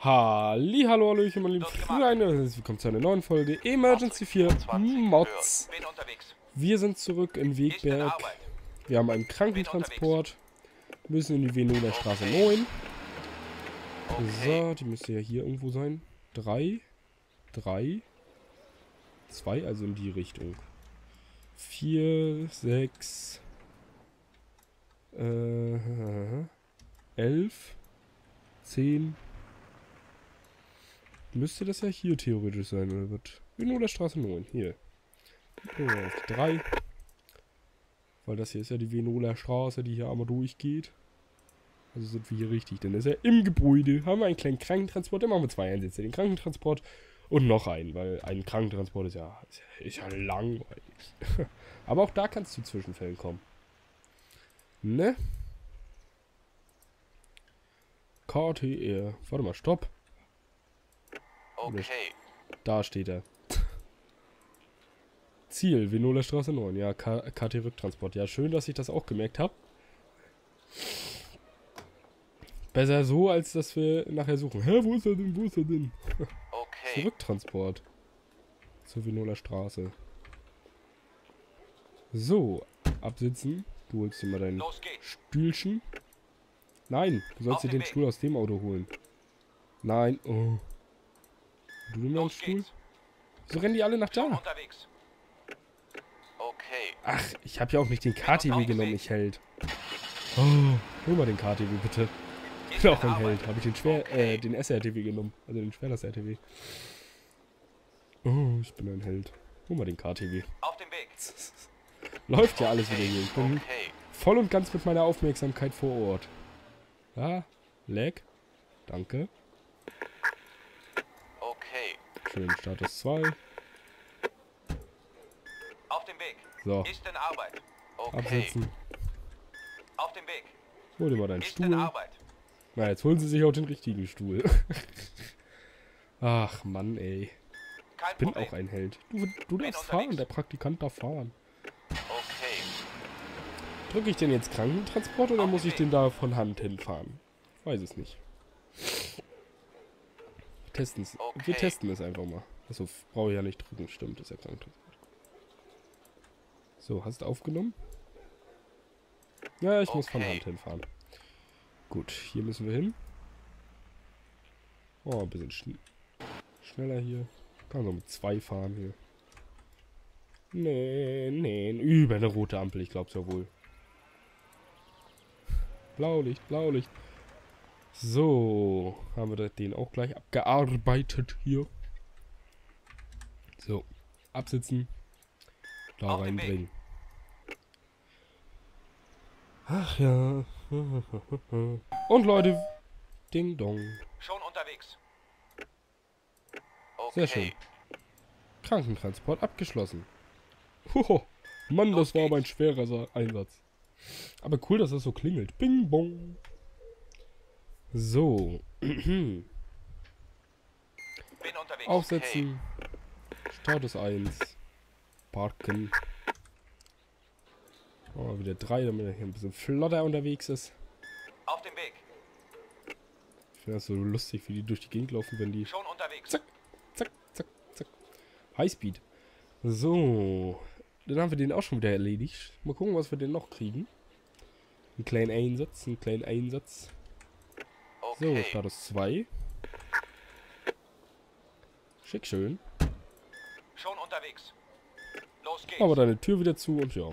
Halli, hallo, hallöchen, meine lieben Freunde. Willkommen zu einer neuen Folge Emergency 4 Mods. Wir sind zurück in Wegberg. Wir haben einen Krankentransport. Müssen in die Venola Straße 9. So, die müsste ja hier irgendwo sein. 3, 3, 2, also in die Richtung. 4, 6, äh, 11, 10, Müsste das ja hier theoretisch sein, oder wird? Venola Straße 9, hier. Oh, auf die 3. Weil das hier ist ja die Venola Straße, die hier einmal durchgeht. Also sind wir hier richtig, denn das ist ja im Gebäude. Haben wir einen kleinen Krankentransport, dann machen wir zwei Einsätze. Den Krankentransport und noch einen, weil ein Krankentransport ist ja, ist ja, langweilig. Aber auch da kannst du Zwischenfällen kommen. Ne? KTR. Warte mal, stopp. Okay. Da steht er. Ziel, Venola Straße 9. Ja, KT Rücktransport. Ja, schön, dass ich das auch gemerkt habe. Besser so, als dass wir nachher suchen. Hä, wo ist er denn? Wo ist er denn? Okay. Rücktransport. Zur Venola Straße. So, absitzen. Du holst dir mal dein Stühlchen. Nein, du sollst dir den Stuhl aus dem Auto holen. Nein, oh. Du einen Stuhl? So rennen die alle nach da. Okay. Ach, ich habe ja auch nicht den KTW genommen, ich Held. Oh, hol mal den KTW bitte. Ich bin auch ein Held. Habe ich den schwer, äh, den SRTW genommen. Also den schwerlast RTW. Oh, ich bin ein Held. Hol mal den KTW. Auf dem Weg. Läuft ja alles wieder hier. Ich bin voll und ganz mit meiner Aufmerksamkeit vor Ort. Ja, Lag. Danke. Schön, Status 2. Auf dem Weg. So. Ist in Arbeit. Okay. Absetzen. Auf dem Weg. Hol dir mal deinen Ist Stuhl. Na, jetzt holen sie sich auch den richtigen Stuhl. Ach, Mann, ey. Kein ich bin Problem. auch ein Held. Du, du darfst fahren, der Praktikant darf fahren. Okay. Drücke ich den jetzt Krankentransport oder Auf muss ich den da von Hand hinfahren? Weiß es nicht testen es. Okay. Wir testen es einfach mal. Achso, brauche ich ja nicht drücken. Stimmt, ist ja. So, hast du aufgenommen? Ja, ich okay. muss von Hand hinfahren. Gut, hier müssen wir hin. Oh, ein bisschen schn schneller hier. Kann so mit zwei fahren hier. Nee, nee, über eine rote Ampel, ich glaub's ja wohl. Blaulicht, Blaulicht. So, haben wir den auch gleich abgearbeitet hier. So, absitzen. Da Auf reinbringen. Ach ja. Und Leute, Ding Dong. Schon unterwegs. Okay. Sehr schön. Krankentransport abgeschlossen. Hoho. Mann, das war aber ein schwerer Einsatz. Aber cool, dass das so klingelt. Bing bong. So. Aufsetzen. Okay. Status 1. Parken. Oh, wieder 3, damit er hier ein bisschen flotter unterwegs ist. Auf dem Weg. Ich finde das so lustig, wie die durch die Gegend laufen, wenn die... Schon unterwegs. Zack, zack, zack, zack. Highspeed. So. Dann haben wir den auch schon wieder erledigt. Mal gucken, was wir denn noch kriegen. Einen kleinen Einsatz, einen kleinen Einsatz. So, Status 2. Schick schön. Schon unterwegs. Los geht's. Aber deine Tür wieder zu und ja.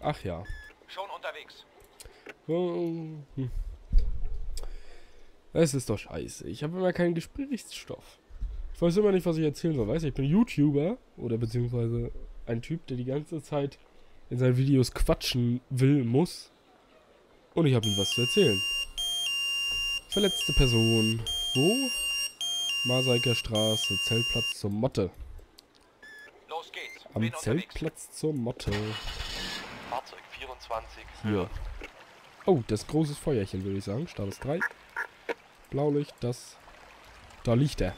Ach ja. Schon unterwegs. Hm. Es ist doch scheiße. Ich habe immer keinen Gesprächsstoff. Ich weiß immer nicht, was ich erzählen soll. Weißt du, ich bin YouTuber oder beziehungsweise ein Typ, der die ganze Zeit in seinen Videos quatschen will, muss. Und ich habe ihm was zu erzählen. Verletzte Person. Wo? Marseiker Straße, Zeltplatz zur Motte. Los geht's. Am Bin Zeltplatz unterwegs. zur Motte. Fahrzeug 24. Hier. Oh, das großes Feuerchen, würde ich sagen. Status 3. Blaulicht, das. Da liegt er.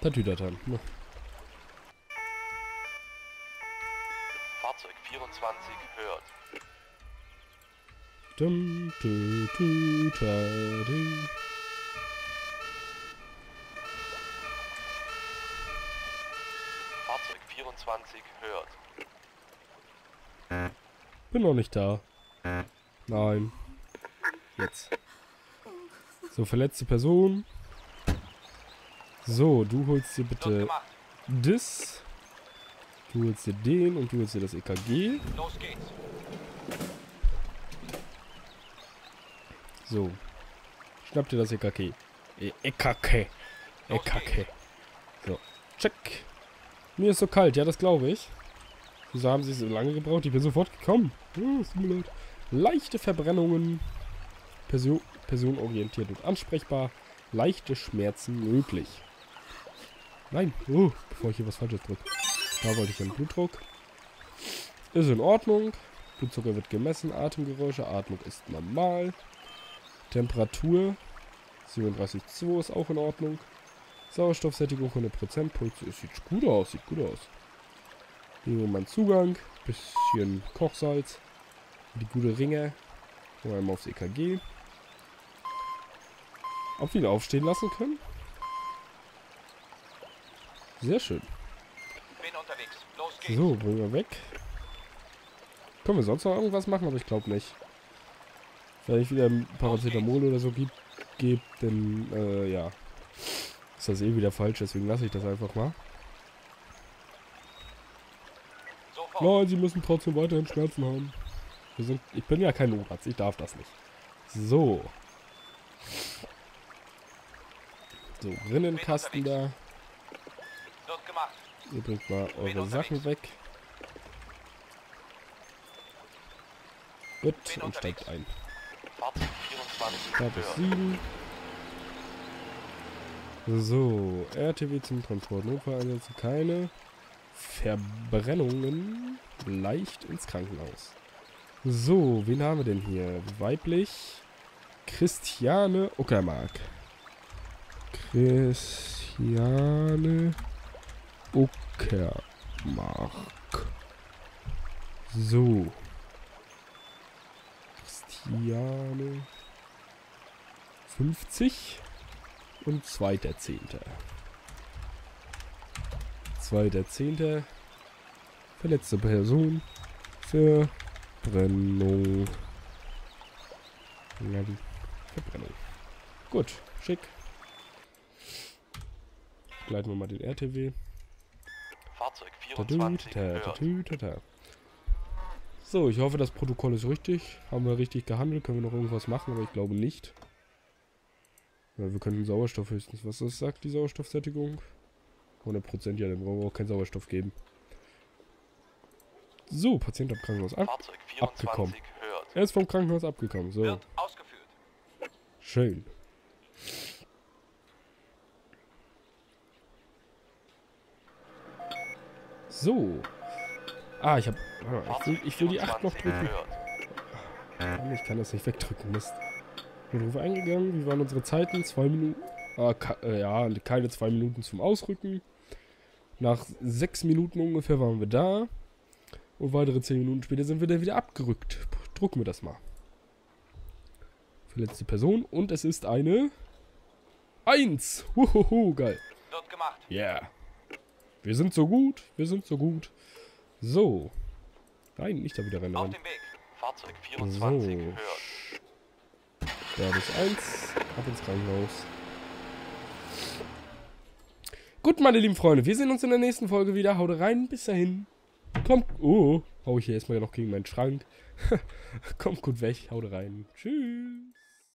Tatütatan. Ne. Fahrzeug 24 hört. Dum, du, du, da, du. Fahrzeug 24 hört. Bin noch nicht da. Nein. Jetzt. So, verletzte Person. So, du holst dir bitte das. Du holst dir den und du holst dir das EKG. Los geht's. So. Schnapp dir das EKG. E EKG. EKG. So. Check. Mir ist so kalt, ja, das glaube ich. Wieso haben sie so lange gebraucht? Ich bin sofort gekommen. Oh, mir leid. Leichte Verbrennungen. Person, personorientiert und ansprechbar. Leichte Schmerzen möglich. Nein. Oh, bevor ich hier was Falsches drücke. Da wollte ich den Blutdruck. Ist in Ordnung. Blutzucker wird gemessen. Atemgeräusche. Atmung ist normal. Temperatur 37,2 ist auch in Ordnung. Sauerstoffsättigung 100%. Puls es sieht gut aus. Sieht gut aus. Hier mein Zugang. Bisschen Kochsalz. Die gute Ringe. Und einmal aufs EKG. Ob wir ihn aufstehen lassen können? Sehr schön. So, bringen wir weg. Können wir sonst noch irgendwas machen? Aber ich glaube nicht. Wenn ich wieder ein Paracetamol oder so gibt, geb, dann, äh, ja. Ist das eh wieder falsch, deswegen lasse ich das einfach mal. Nein, sie müssen trotzdem weiterhin Schmerzen haben. Sind, ich bin ja kein Notarzt, ich darf das nicht. So. So, Rinnenkasten da. Wird gemacht. Ihr bringt mal eure Sachen weg. Gut, und steigt ein. Fahrzeug 24 Status hört. 7. So, RTW zum Transport. Notfall einsetzen. Keine Verbrennungen. Leicht ins Krankenhaus. So, wen haben wir denn hier? Weiblich. Christiane Uckermark. Christiane Uckermark. So. Christiane 50 und zweiter Zehnter. Zweiter Zehnter. Verletzte Person. Verbrennung. Verbrennung. Gut, schick. Gleiten wir mal den RTW. Fahrzeug Tatü, 24 tata, hört. tatü, tata. So, ich hoffe, das Protokoll ist richtig. Haben wir richtig gehandelt? Können wir noch irgendwas machen? Aber ich glaube nicht. Ja, wir können Sauerstoff höchstens. Was das sagt, die Sauerstoffsättigung? 100% ja, dann brauchen wir auch keinen Sauerstoff geben. So, Patient am Krankenhaus ab. Abgekommen. 24 hört. Er ist vom Krankenhaus abgekommen. So, schön. So. Ah, ich hab. Ich will, ich will die 8 noch 24 drücken. Ich kann das nicht wegdrücken, Mist. Notruf eingegangen. Wie waren unsere Zeiten? Zwei Minuten. Ah, äh, ja, keine zwei Minuten zum Ausrücken. Nach sechs Minuten ungefähr waren wir da. Und weitere zehn Minuten später sind wir dann wieder abgerückt. Drucken wir das mal. Verletzte Person. Und es ist eine... Eins. Huhuhu, geil. Wird gemacht. Yeah. Wir sind so gut. Wir sind so gut. So. Nein, nicht da wieder rennen. Auf dem Weg. Fahrzeug 24 So. hört. Da bis eins. Ab ins Krankenhaus. Gut, meine lieben Freunde, wir sehen uns in der nächsten Folge wieder. Haut rein, bis dahin. Kommt. Oh, hau ich hier erstmal noch gegen meinen Schrank. Kommt gut weg, haut rein. Tschüss.